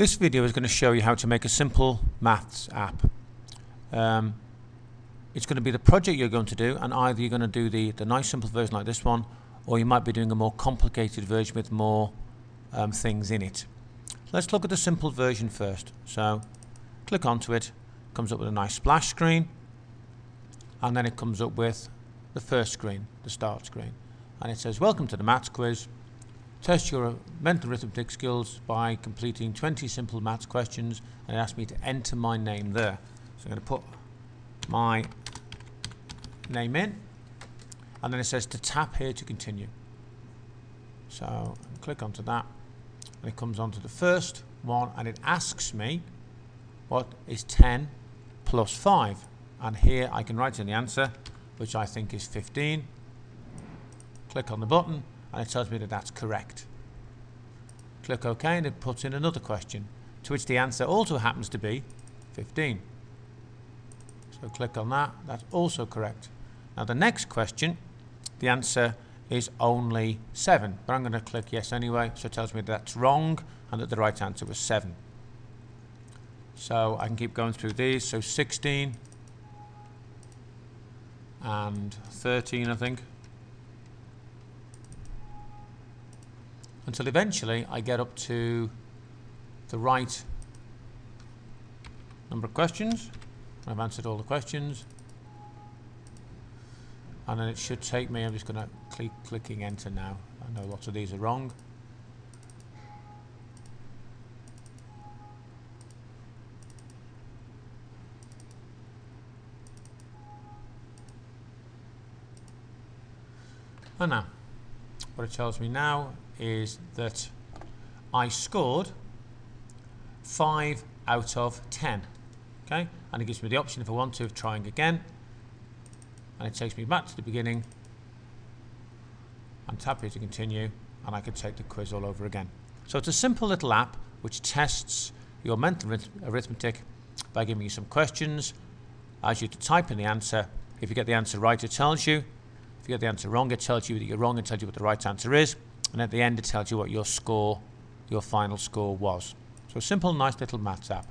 This video is going to show you how to make a simple maths app. Um, it's going to be the project you're going to do and either you're going to do the, the nice simple version like this one or you might be doing a more complicated version with more um, things in it. Let's look at the simple version first. So click onto it, comes up with a nice splash screen and then it comes up with the first screen, the start screen and it says welcome to the maths quiz Test your mental arithmetic skills by completing 20 simple maths questions and it asks me to enter my name there. So I'm going to put my name in and then it says to tap here to continue. So click onto that and it comes onto the first one and it asks me what is 10 plus 5 and here I can write in the answer which I think is 15. Click on the button and it tells me that that's correct. Click OK and it puts in another question to which the answer also happens to be 15. So click on that, that's also correct. Now the next question, the answer is only 7, but I'm going to click yes anyway, so it tells me that that's wrong and that the right answer was 7. So I can keep going through these, so 16 and 13 I think. Until eventually I get up to the right number of questions. I've answered all the questions. And then it should take me, I'm just going to click clicking enter now. I know lots of these are wrong. And now, what it tells me now is that I scored 5 out of 10. Okay, and it gives me the option if I want to of trying again. And it takes me back to the beginning. I'm here to continue and I can take the quiz all over again. So it's a simple little app which tests your mental arithmetic by giving you some questions, allows you to type in the answer. If you get the answer right, it tells you. If you get the answer wrong, it tells you that you're wrong and tells you what the right answer is and at the end it tells you what your score, your final score was. So a simple, nice little maths app.